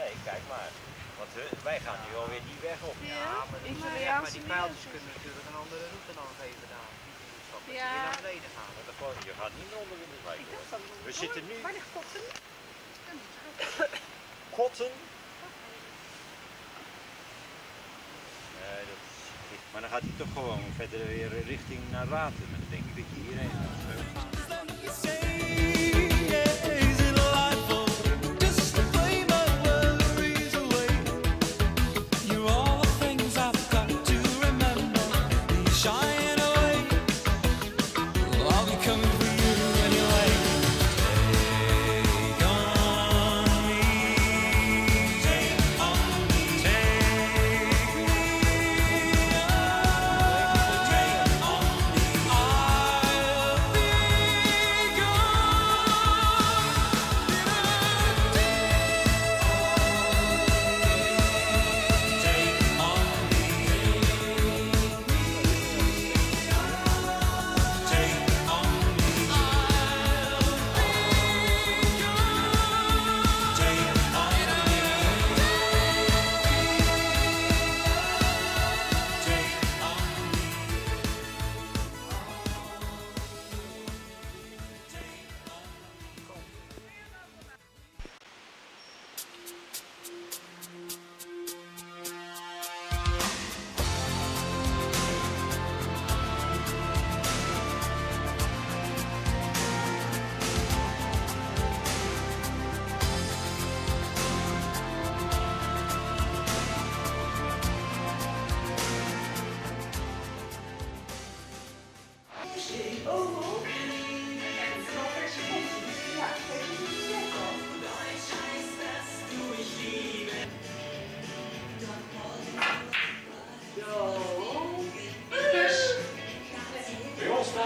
Nee, kijk maar. Want we- wij gaan nu alweer die weg op. Ja, maar niet maar ja, maar die pijltjes kunnen natuurlijk een andere route dan geven daar. Ja. weer naar beneden gaan. Maar dat gewoon- je gaat niet onder de dacht dat het We zitten nu- Waar ligt Kotten? Kotten. Nee, dat is... Maar dan gaat hij toch gewoon verder weer richting naar Raten. En dan denk ik dat je hierheen gaat.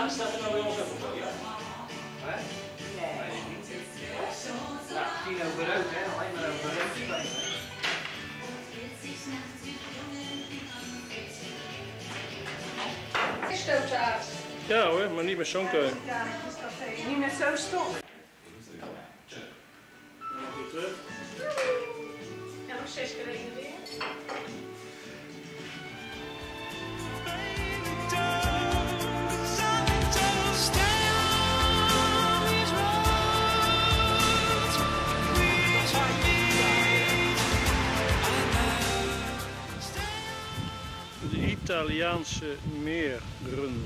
Bij ons staat, staat er nou bij ons ook op, ja? Ja, tien over rood, hè? Alleen maar over rood. Stootzaad. Ja hoor, maar niet met zo'n keun. Ja. Niet met zo'n stok. Terug. Ja, nog zes keer weer. Italiaanse meren.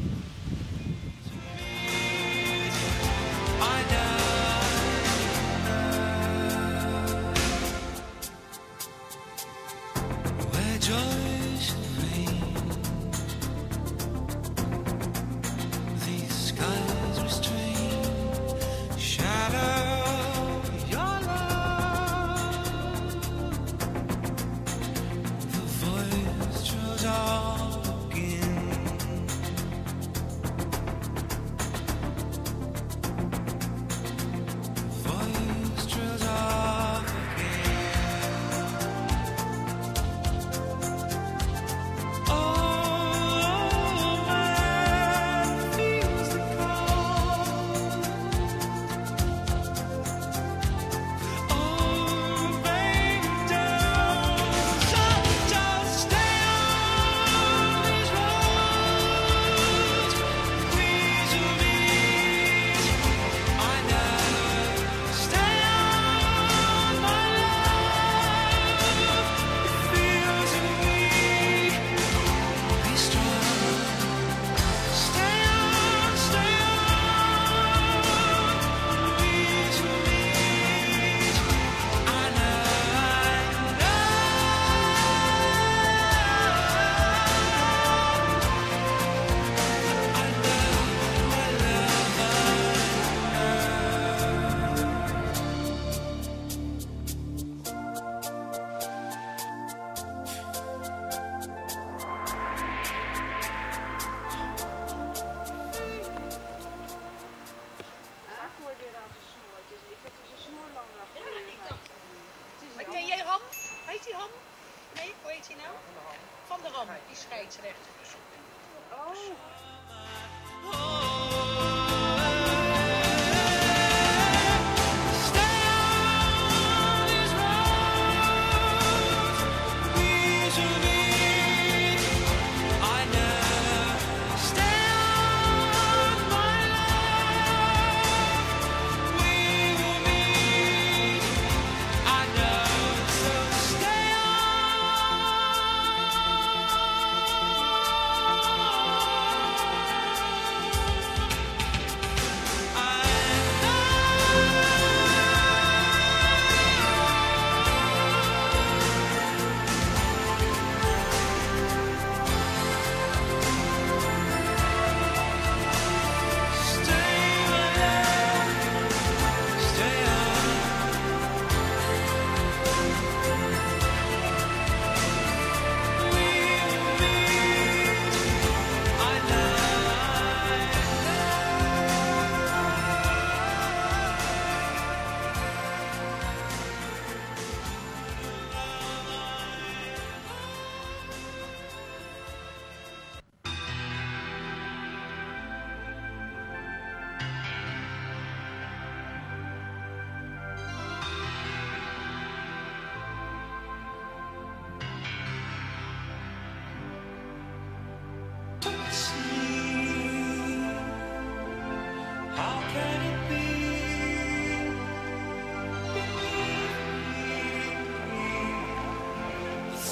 today.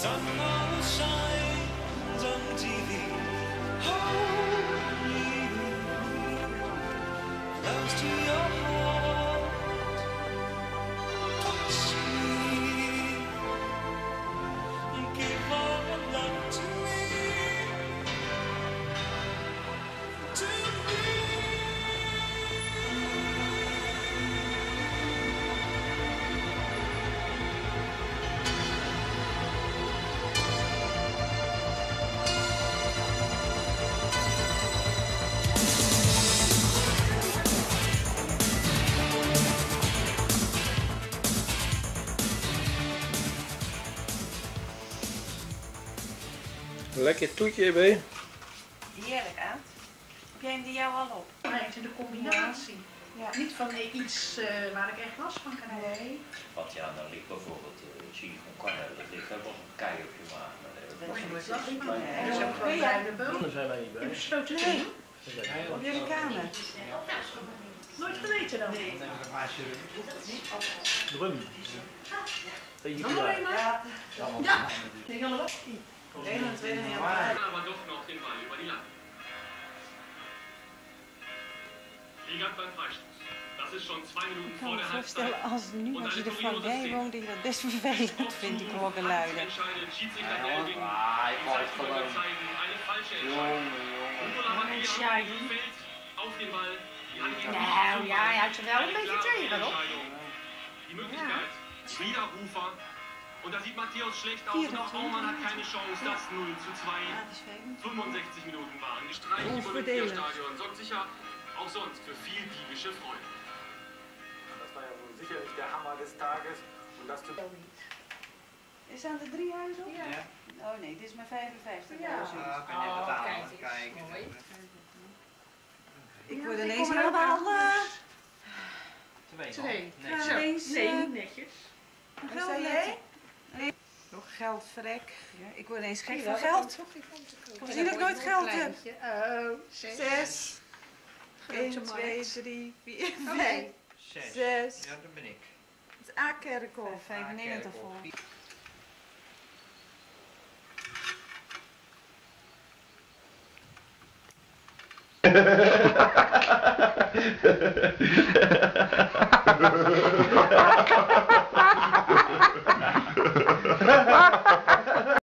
sun now shines on TV. to your Lekker toetje bij. Heerlijk, Aad. Heb jij hem die jou al op? Echt in de combinatie. Ja. Niet van iets eh, waar ik echt last van krijg. Nee. Want ja, dan ligt bijvoorbeeld uh, chili con carne, dat ligt wel een kei op je maag. Maar dat Dat is ik last van. Nee. Er is ook gewoon bruine boom. Daar zijn wij niet In bij. besloten Nee. Op jullie kamer? Nooit geweten dan. Nee. Drum. Tegen Dan alleen maar. Ja. Ja. Ik kan wel. 21 januari. aber doch noch den Ball über die Latte. Ligat beim Freistoß. Das ist schon zwei Minuten Ik vor kan me der voorstellen Halbzeit. als nu, als je er vlakbij woont, dat je dat best vervelend vindt, die klokkenluiden. Ja, ah, ik Die wou het gewoon. zeigen eine falsche Entscheidung. Jongen, jongen. Nou ja, hij houdt er wel een beetje tegen, hoor. Fehlentscheidung. Die Möglichkeit, Widerrufer. Und da sieht Matthäus schlecht aus und auch Baumann hat keine Chance. Das 0 zu 2. Ja, dat is vervelend. 65 Minuten waren. Die Streik im. Olympiastadion sorgt sicher auch sonst für viel diebische Freude. Das war ja wohl sicherlich der Hammer des Tages. Und das Is aan de drie huizen op? Ja. Oh nee, dit is maar 55. Ja. huizen. Oh, kijk eens. Mooi. Ik Ja, word ineens helemaal... Twee. Twee. Nee, eh, netjes. Wat Geld zei jij? Geld, verrek. Ja, ik word ineens gek van geld. Zie dat ik nooit geld heb. Oh, zes. Zes. Grote 1, 2, markt. 3, 4, Oké. 5, Zes. 6. Ja, dat ben ik. Het is A-kerkhof. 95 vol. Ha ha ha ha ha!